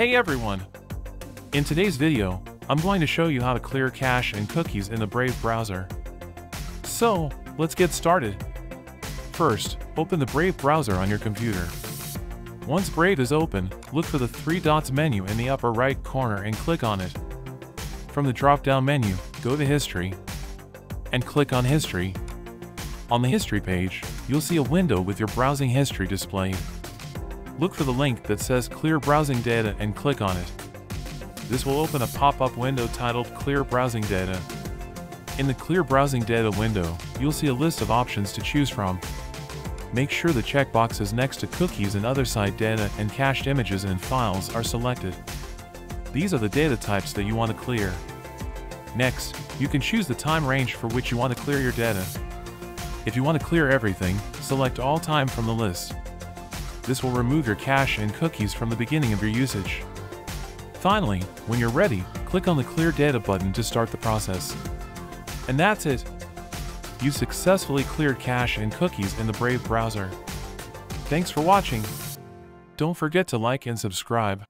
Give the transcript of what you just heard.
Hey everyone! In today's video, I'm going to show you how to clear cache and cookies in the Brave browser. So, let's get started. First, open the Brave browser on your computer. Once Brave is open, look for the three dots menu in the upper right corner and click on it. From the drop-down menu, go to History, and click on History. On the History page, you'll see a window with your browsing history displayed. Look for the link that says Clear Browsing Data and click on it. This will open a pop-up window titled Clear Browsing Data. In the Clear Browsing Data window, you'll see a list of options to choose from. Make sure the checkboxes next to cookies and other site data and cached images and files are selected. These are the data types that you want to clear. Next, you can choose the time range for which you want to clear your data. If you want to clear everything, select all time from the list. This will remove your cache and cookies from the beginning of your usage. Finally, when you're ready, click on the Clear Data button to start the process. And that's it. You've successfully cleared cache and cookies in the Brave browser. Thanks for watching. Don't forget to like and subscribe.